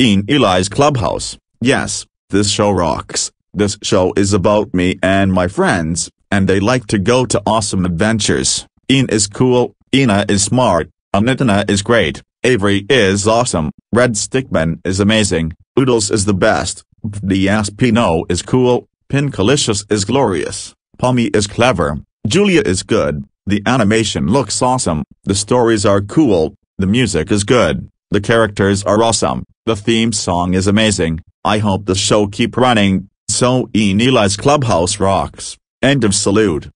Eann Eli's Clubhouse. Yes, this show rocks. This show is about me and my friends, and they like to go to awesome adventures. Eann is cool, Ina is smart, Anitana is great, Avery is awesome, Red Stickman is amazing, Oodles is the best, the Aspino is cool, Pinkalicious is glorious, Pommy is clever, Julia is good, the animation looks awesome, the stories are cool, the music is good, the characters are awesome, the theme song is amazing, I hope the show keep running, so Eli's Clubhouse rocks. End of salute.